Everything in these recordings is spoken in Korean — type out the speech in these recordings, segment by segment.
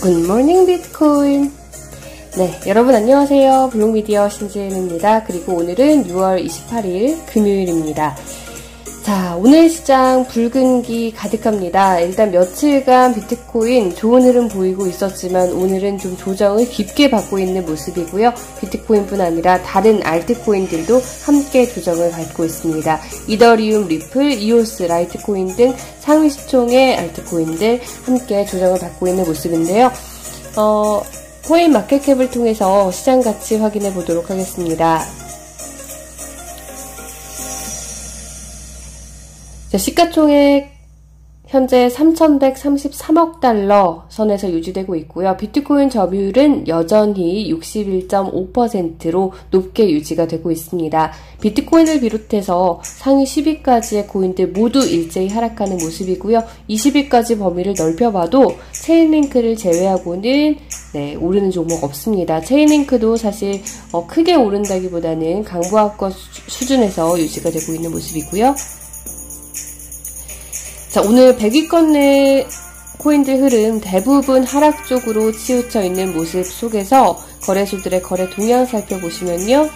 굿모닝 비트코인 네, 여러분 안녕하세요. 블록미디어 신지은입니다. 그리고 오늘은 6월 28일 금요일입니다. 자, 오늘 시장 붉은 기 가득합니다. 일단 며칠간 비트코인 좋은 흐름 보이고 있었지만 오늘은 좀 조정을 깊게 받고 있는 모습이고요. 비트코인뿐 아니라 다른 알트코인들도 함께 조정을 받고 있습니다. 이더리움, 리플, 이오스, 라이트코인 등 상위 10종의 알트코인들 함께 조정을 받고 있는 모습인데요. 어, 코인 마켓캡을 통해서 시장 가치 확인해 보도록 하겠습니다. 시가총액 현재 3,133억 달러 선에서 유지되고 있고요. 비트코인 점유율은 여전히 61.5%로 높게 유지가 되고 있습니다. 비트코인을 비롯해서 상위 10위까지의 코인들 모두 일제히 하락하는 모습이고요. 20위까지 범위를 넓혀봐도 체인링크를 제외하고는 네, 오르는 종목 없습니다. 체인링크도 사실 어, 크게 오른다기보다는 강보합권 수준에서 유지가 되고 있는 모습이고요. 자, 오늘 100위권 내 코인들 흐름 대부분 하락 쪽으로 치우쳐 있는 모습 속에서 거래소들의 거래 동향 살펴보시면요.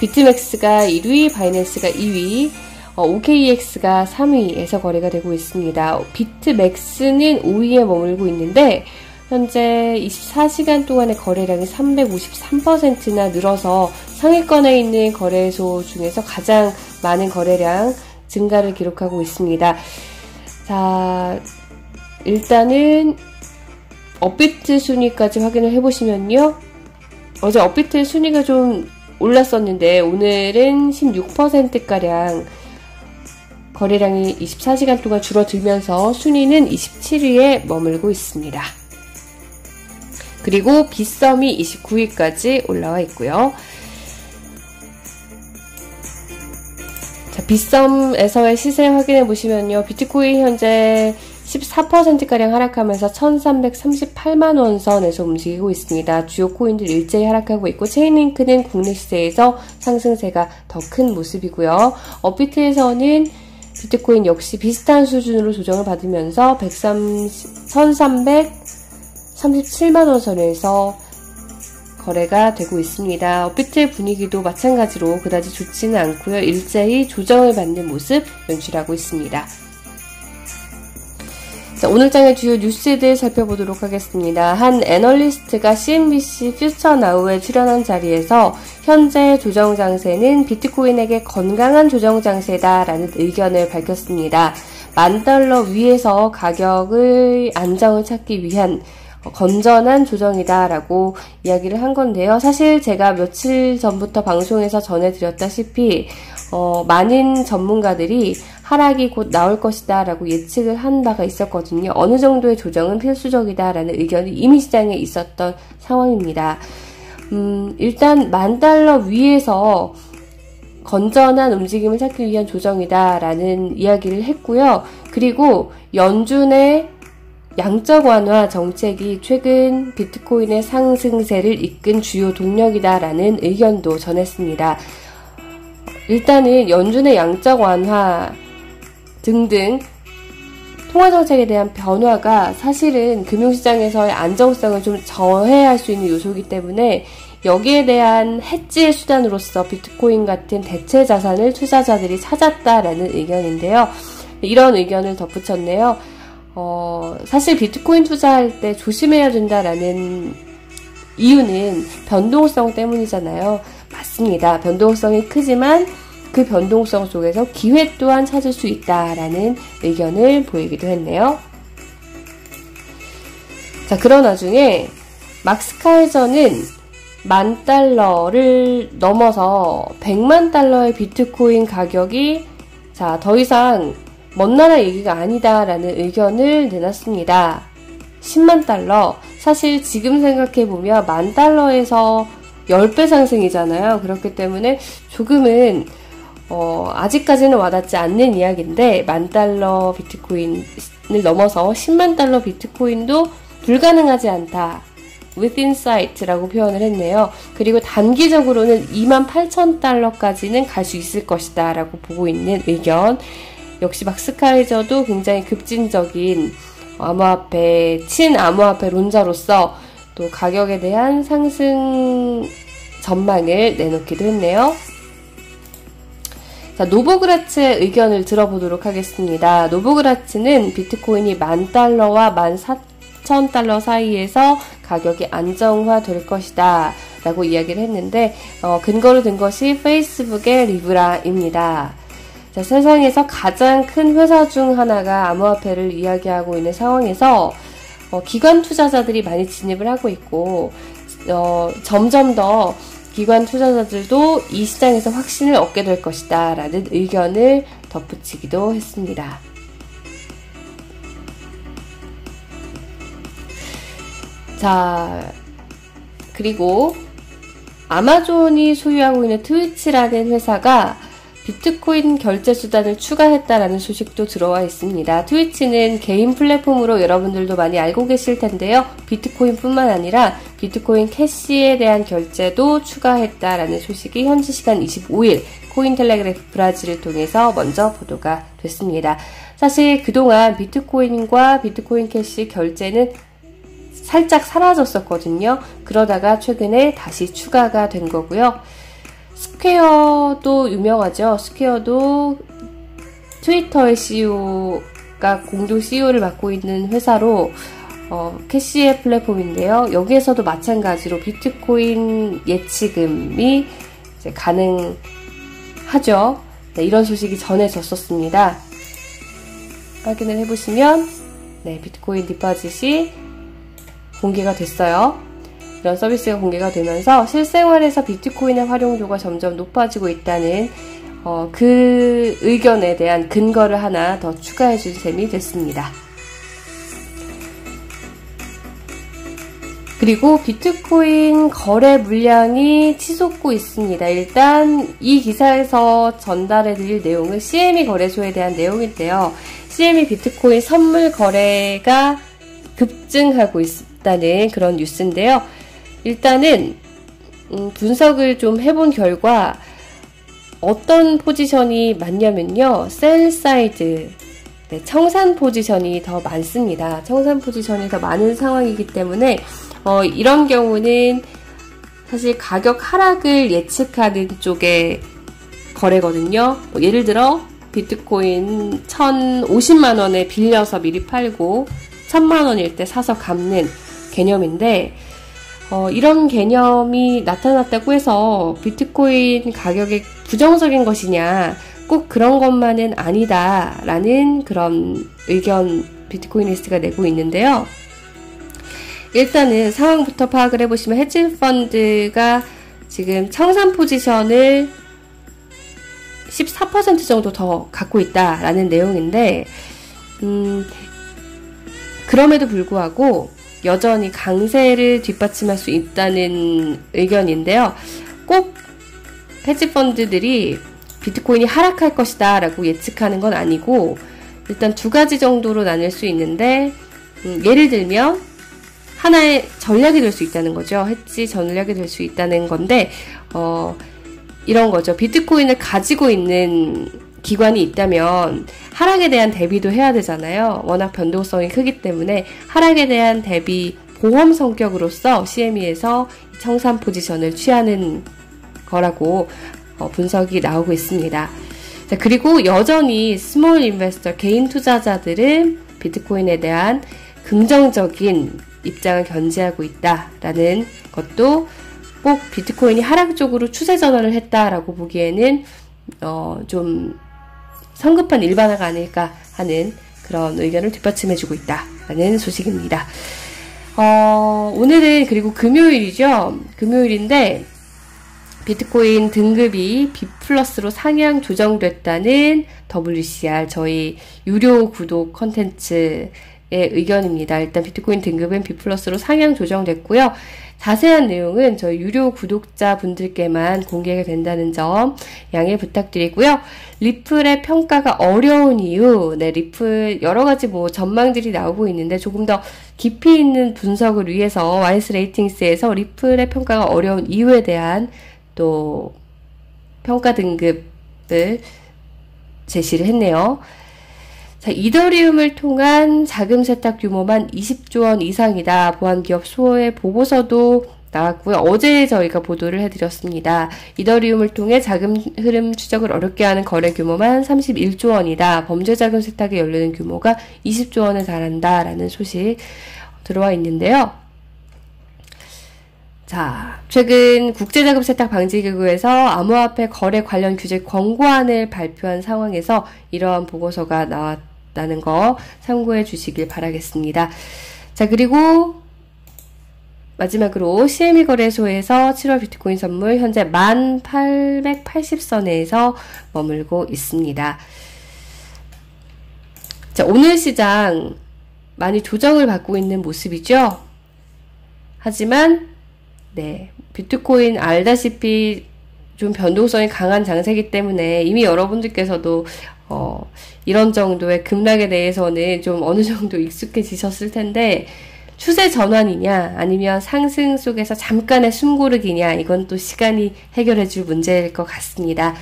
비트맥스가 1위, 바이낸스가 2위, 어, OKEX가 3위에서 거래가 되고 있습니다. 비트맥스는 5위에 머물고 있는데 현재 24시간 동안의 거래량이 353%나 늘어서 상위권에 있는 거래소 중에서 가장 많은 거래량 증가를 기록하고 있습니다. 자, 일단은 업비트 순위까지 확인을 해보시면요. 어제 업비트 순위가 좀 올랐었는데 오늘은 16%가량 거래량이 24시간 동안 줄어들면서 순위는 27위에 머물고 있습니다. 그리고 빗썸이 29위까지 올라와 있고요. 빗썸에서의 시세 확인해 보시면요. 비트코인 현재 14%가량 하락하면서 1338만 원 선에서 움직이고 있습니다. 주요 코인들 일제히 하락하고 있고 체인링크는 국내 시세에서 상승세가 더 큰 모습이고요. 업비트에서는 비트코인 역시 비슷한 수준으로 조정을 받으면서 1337만 원 선에서 거래가 되고 있습니다. 업비트의 분위기도 마찬가지로 그다지 좋지는 않고요. 일제히 조정을 받는 모습 연출하고 있습니다. 자, 오늘 장의 주요 뉴스들 살펴보도록 하겠습니다. 한 애널리스트가 CNBC 퓨처 나우에 출연한 자리에서 현재 조정 장세는 비트코인에게 건강한 조정 장세다라는 의견을 밝혔습니다. 만 달러 위에서 가격의 안정을 찾기 위한 건전한 조정이다라고 이야기를 한 건데요. 사실 제가 며칠 전부터 방송에서 전해드렸다시피 어, 많은 전문가들이 하락이 곧 나올 것이다 라고 예측을 한 바가 있었거든요. 어느 정도의 조정은 필수적이다 라는 의견이 이미 시장에 있었던 상황입니다. 음, 일단 만 달러 위에서 건전한 움직임을 찾기 위한 조정이다 라는 이야기를 했고요. 그리고 연준의 양적 완화 정책이 최근 비트코인의 상승세를 이끈 주요 동력이다라는 의견도 전했습니다. 일단은 연준의 양적 완화 등등 통화 정책에 대한 변화가 사실은 금융시장에서의 안정성을 좀 저해할 수 있는 요소이기 때문에 여기에 대한 해지의 수단으로서 비트코인 같은 대체 자산을 투자자들이 찾았다라는 의견인데요. 이런 의견을 덧붙였네요. 어, 사실 비트코인 투자할 때 조심해야 된다라는 이유는 변동성 때문이잖아요. 맞습니다. 변동성이 크지만 그 변동성 속에서 기회 또한 찾을 수 있다라는 의견을 보이기도 했네요. 자, 그런 와중에 막스카이저는 만 달러를 넘어서 100만 달러의 비트코인 가격이 자, 더 이상 먼 나라 얘기가 아니다라는 의견을 내놨습니다. 10만 달러. 사실 지금 생각해보면 만 달러에서 10배 상승이잖아요. 그렇기 때문에 조금은 어, 아직까지는 와닿지 않는 이야기인데 만 달러 비트코인을 넘어서 10만 달러 비트코인도 불가능하지 않다. within sight라고 표현을 했네요. 그리고 단기적으로는 2만 8천 달러까지는 갈 수 있을 것이다 라고 보고 있는 의견. 역시 막스카이저도 굉장히 급진적인 암호화폐, 친암호화폐 론자로서 또 가격에 대한 상승 전망을 내놓기도 했네요. 자, 노보그라츠의 의견을 들어보도록 하겠습니다. 노보그라츠는 비트코인이 만 달러와 만 사천 달러 사이에서 가격이 안정화될 것이다. 라고 이야기를 했는데, 어, 근거로 든 것이 페이스북의 리브라입니다. 자, 세상에서 가장 큰 회사 중 하나가 암호화폐를 이야기하고 있는 상황에서, 어, 기관 투자자들이 많이 진입을 하고 있고, 어, 점점 더 기관 투자자들도 이 시장에서 확신을 얻게 될 것이다 라는 의견을 덧붙이기도 했습니다. 자, 그리고 아마존이 소유하고 있는 트위치라는 회사가 비트코인 결제 수단을 추가했다라는 소식도 들어와 있습니다. 트위치는 개인 플랫폼으로 여러분들도 많이 알고 계실 텐데요. 비트코인뿐만 아니라 비트코인 캐시에 대한 결제도 추가했다라는 소식이 현지 시간 25일 코인텔레그래프 브라질을 통해서 먼저 보도가 됐습니다. 사실 그동안 비트코인과 비트코인 캐시 결제는 살짝 사라졌었거든요. 그러다가 최근에 다시 추가가 된 거고요. 스퀘어도 유명하죠. 스퀘어도 트위터의 CEO가 공동 CEO를 맡고 있는 회사로 어, 캐시의 플랫폼인데요. 여기에서도 마찬가지로 비트코인 예치금이 가능하죠. 네, 이런 소식이 전해졌었습니다. 확인을 해보시면 네, 비트코인 디파짓이 공개가 됐어요. 이런 서비스가 공개가 되면서 실생활에서 비트코인의 활용도가 점점 높아지고 있다는 어, 그 의견에 대한 근거를 하나 더 추가해 준 셈이 됐습니다. 그리고 비트코인 거래 물량이 치솟고 있습니다. 일단 이 기사에서 전달해 드릴 내용은 CME 거래소에 대한 내용인데요. CME 비트코인 선물 거래가 급증하고 있다는 그런 뉴스인데요. 일단은 음, 분석을 좀 해본 결과 어떤 포지션이 많냐면요. sell side, 네, 청산 포지션이 더 많습니다. 청산 포지션이 더 많은 상황이기 때문에 어, 이런 경우는 사실 가격 하락을 예측하는 쪽의 거래거든요. 뭐 예를 들어 비트코인 1,050만 원에 빌려서 미리 팔고 1,000만 원일 때 사서 갚는 개념인데 어, 이런 개념이 나타났다고 해서 비트코인 가격이 부정적인 것이냐, 꼭 그런 것만은 아니다 라는 그런 의견 비트코인리스트가 내고 있는데요. 일단은 상황부터 파악을 해보시면 헤지 펀드가 지금 청산 포지션을 14% 정도 더 갖고 있다라는 내용인데, 음, 그럼에도 불구하고 여전히 강세를 뒷받침할 수 있다는 의견인데요. 꼭 헤지펀드들이 비트코인이 하락할 것이다 라고 예측하는 건 아니고 일단 두 가지 정도로 나눌 수 있는데 음, 예를 들면 하나의 전략이 될 수 있다는 거죠. 해지 전략이 될 수 있다는 건데 어, 이런 거죠. 비트코인을 가지고 있는 기관이 있다면 하락에 대한 대비도 해야 되잖아요. 워낙 변동성이 크기 때문에 하락에 대한 대비 보험 성격으로서 CME에서 청산 포지션을 취하는 거라고 어, 분석이 나오고 있습니다. 자, 그리고 여전히 small investor 개인 투자자들은 비트코인에 대한 긍정적인 입장을 견지하고 있다라는 것도 꼭 비트코인이 하락 쪽으로 추세 전환을 했다라고 보기에는 어, 좀 성급한 일반화가 아닐까 하는 그런 의견을 뒷받침해주고 있다라는 소식입니다. 어, 오늘은 그리고 금요일이죠. 금요일인데 비트코인 등급이 B 플러스로 상향 조정됐다는 WCR 저희 유료 구독 컨텐츠의 의견입니다. 일단 비트코인 등급은 B 플러스로 상향 조정됐고요. 자세한 내용은 저희 유료 구독자 분들께만 공개가 된다는 점 양해 부탁드리고요. 리플의 평가가 어려운 이유, 네, 리플 여러 가지 뭐 전망들이 나오고 있는데 조금 더 깊이 있는 분석을 위해서 와이스 레이팅스에서 리플의 평가가 어려운 이유에 대한 또 평가 등급을 제시를 했네요. 자, 이더리움을 통한 자금 세탁 규모만 20조 원 이상이다. 보안기업 소의 보고서도 나왔고요. 어제 저희가 보도를 해드렸습니다. 이더리움을 통해 자금 흐름 추적을 어렵게 하는 거래 규모만 31조 원이다. 범죄 자금 세탁에 열리는 규모가 20조 원에 달한다라는 소식 들어와 있는데요. 자, 최근 국제자금 세탁 방지 기구에서 암호화폐 거래 관련 규제 권고안을 발표한 상황에서 이러한 보고서가 나왔 다는 거 참고해 주시길 바라겠습니다. 자, 그리고 마지막으로 CME 거래소에서 7월 비트코인 선물 현재 1880선에서 머물고 있습니다. 자, 오늘 시장 많이 조정을 받고 있는 모습이죠. 하지만 네. 비트코인 알다시피 좀 변동성이 강한 장세기 때문에 이미 여러분들께서도 어, 이런 정도의 급락에 대해서는 좀 어느 정도 익숙해지셨을 텐데 추세 전환이냐 아니면 상승 속에서 잠깐의 숨고르기냐 이건 또 시간이 해결해 줄 문제일 것 같습니다.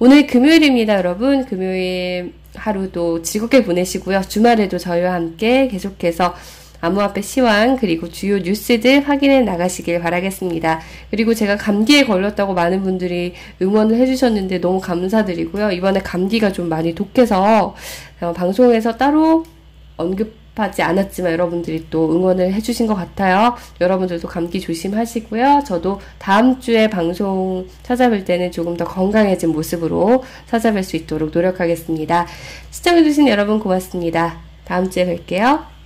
오늘 금요일입니다, 여러분. 금요일 하루도 즐겁게 보내시고요. 주말에도 저희와 함께 계속해서 암호화폐 시황 그리고 주요 뉴스들 확인해 나가시길 바라겠습니다. 그리고 제가 감기에 걸렸다고 많은 분들이 응원을 해주셨는데 너무 감사드리고요. 이번에 감기가 좀 많이 독해서 어, 방송에서 따로 언급하지 않았지만 여러분들이 또 응원을 해주신 것 같아요. 여러분들도 감기 조심하시고요. 저도 다음 주에 방송 찾아뵐 때는 조금 더 건강해진 모습으로 찾아뵐 수 있도록 노력하겠습니다. 시청해주신 여러분 고맙습니다. 다음 주에 뵐게요.